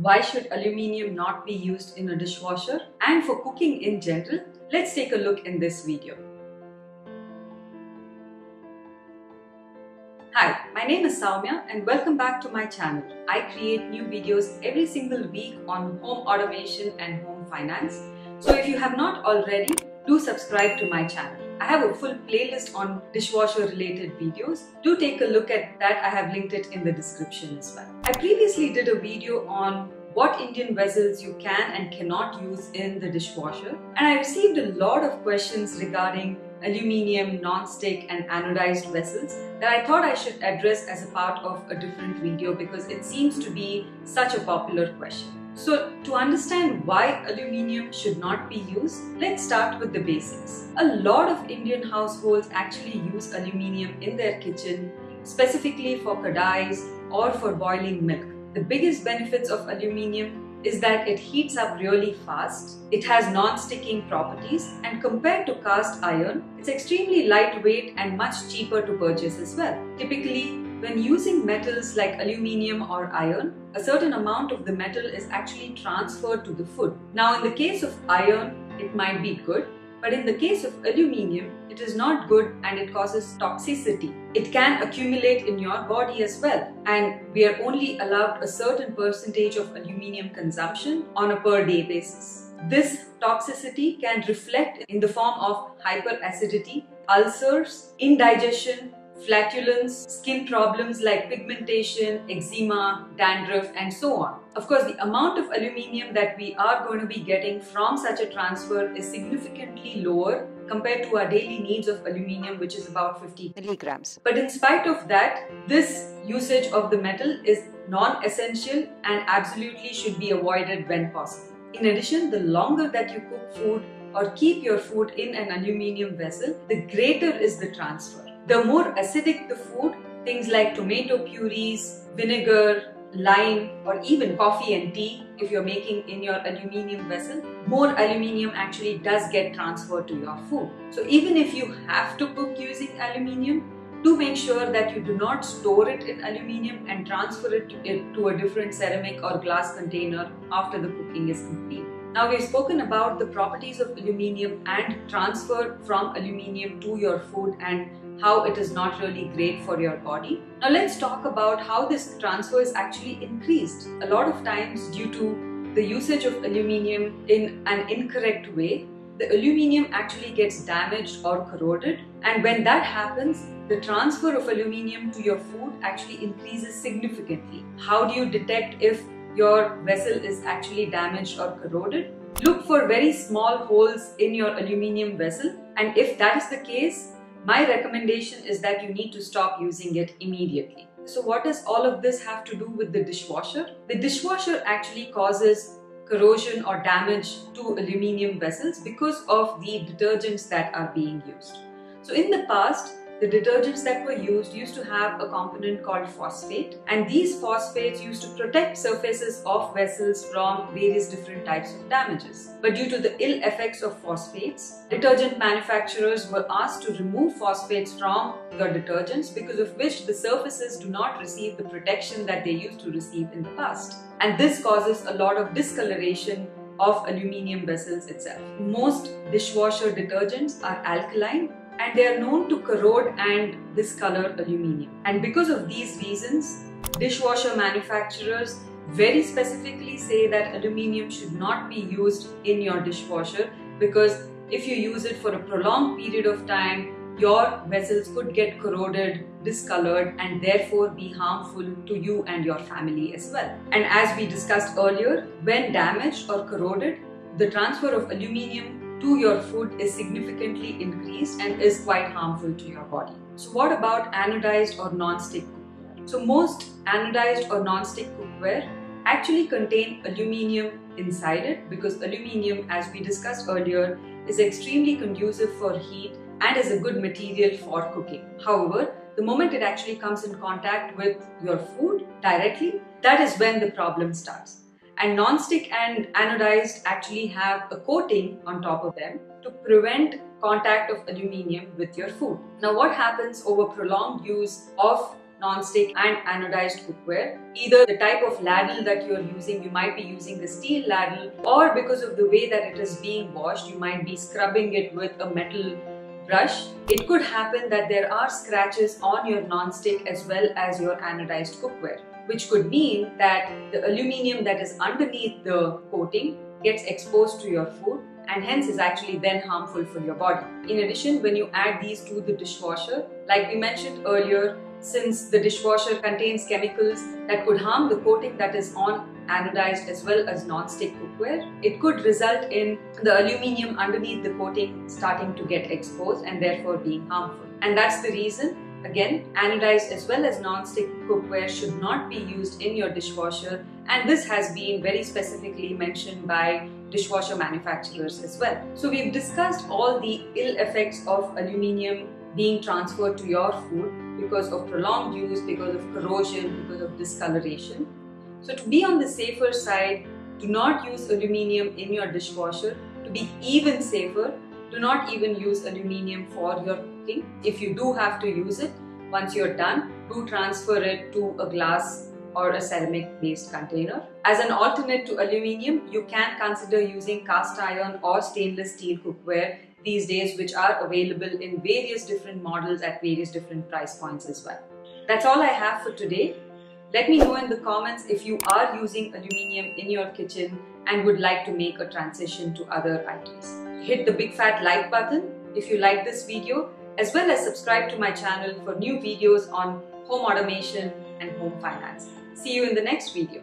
why should aluminium not be used in a dishwasher, and for cooking in general, let's take a look in this video. Hi, my name is Soumya and welcome back to my channel. I create new videos every single week on home automation and home finance. So if you have not already, do subscribe to my channel. I have a full playlist on dishwasher related videos. Do take a look at that. I have linked it in the description as well. I previously did a video on what Indian vessels you can and cannot use in the dishwasher and I received a lot of questions regarding aluminium, non-stick and anodized vessels that I thought I should address as a part of a different video because it seems to be such a popular question. So to understand why aluminium should not be used, let's start with the basics. A lot of Indian households actually use aluminium in their kitchen specifically for kadais or for boiling milk. The biggest benefits of aluminium is that it heats up really fast, it has non-sticking properties and compared to cast iron, it's extremely lightweight and much cheaper to purchase as well. Typically, when using metals like aluminium or iron, a certain amount of the metal is actually transferred to the food. Now in the case of iron, it might be good, but in the case of aluminium, it is not good and it causes toxicity. It can accumulate in your body as well. And we are only allowed a certain percentage of aluminium consumption on a per day basis. This toxicity can reflect in the form of hyperacidity, ulcers, indigestion, flatulence, skin problems like pigmentation, eczema, dandruff and so on. Of course, the amount of aluminium that we are going to be getting from such a transfer is significantly lower compared to our daily needs of aluminium which is about 50 milligrams. But in spite of that, this usage of the metal is non-essential and absolutely should be avoided when possible. In addition, the longer that you cook food or keep your food in an aluminium vessel, the greater is the transfer. The more acidic the food, things like tomato purees, vinegar, lime or even coffee and tea if you're making in your aluminium vessel, more aluminium actually does get transferred to your food. So even if you have to cook using aluminium, do make sure that you do not store it in aluminium and transfer it to a different ceramic or glass container after the cooking is complete. Now we've spoken about the properties of aluminium and transfer from aluminium to your food and how it is not really great for your body. Now let's talk about how this transfer is actually increased. A lot of times due to the usage of aluminium in an incorrect way, the aluminium actually gets damaged or corroded and when that happens, the transfer of aluminium to your food actually increases significantly. How do you detect if your vessel is actually damaged or corroded? Look for very small holes in your aluminium vessel and if that is the case, my recommendation is that you need to stop using it immediately. So what does all of this have to do with the dishwasher? The dishwasher actually causes corrosion or damage to aluminium vessels because of the detergents that are being used. So in the past, the detergents that were used used to have a component called phosphate and these phosphates used to protect surfaces of vessels from various different types of damages. But due to the ill effects of phosphates, detergent manufacturers were asked to remove phosphates from your detergents because of which the surfaces do not receive the protection that they used to receive in the past. And this causes a lot of discoloration of aluminium vessels itself. Most dishwasher detergents are alkaline and they are known to corrode and discolor aluminium. And because of these reasons, dishwasher manufacturers very specifically say that aluminium should not be used in your dishwasher because if you use it for a prolonged period of time, your vessels could get corroded, discolored and therefore be harmful to you and your family as well. And as we discussed earlier, when damaged or corroded, the transfer of aluminium to your food is significantly increased and is quite harmful to your body. So what about anodized or non-stick cookware? So most anodized or non-stick cookware actually contain aluminium inside it because aluminium as we discussed earlier is extremely conducive for heat and is a good material for cooking. However, the moment it actually comes in contact with your food directly, that is when the problem starts and non-stick and anodized actually have a coating on top of them to prevent contact of aluminium with your food. Now what happens over prolonged use of non-stick and anodized cookware. Either the type of ladle that you're using, you might be using the steel ladle or because of the way that it is being washed, you might be scrubbing it with a metal brush. It could happen that there are scratches on your non-stick as well as your anodized cookware, which could mean that the aluminium that is underneath the coating gets exposed to your food and hence is actually then harmful for your body. In addition, when you add these to the dishwasher, like we mentioned earlier, since the dishwasher contains chemicals that could harm the coating that is on anodized as well as non-stick cookware, it could result in the aluminium underneath the coating starting to get exposed and therefore being harmful. And that's the reason Again, anodized as well as non-stick cookware should not be used in your dishwasher and this has been very specifically mentioned by dishwasher manufacturers as well. So we've discussed all the ill effects of aluminium being transferred to your food because of prolonged use, because of corrosion, because of discoloration. So to be on the safer side, do not use aluminium in your dishwasher. To be even safer, do not even use aluminium for your If you do have to use it, once you're done, do transfer it to a glass or a ceramic based container. As an alternate to aluminium, you can consider using cast iron or stainless steel cookware these days which are available in various different models at various different price points as well. That's all I have for today. Let me know in the comments if you are using aluminium in your kitchen and would like to make a transition to other items hit the big fat like button if you like this video as well as subscribe to my channel for new videos on home automation and home finance. See you in the next video.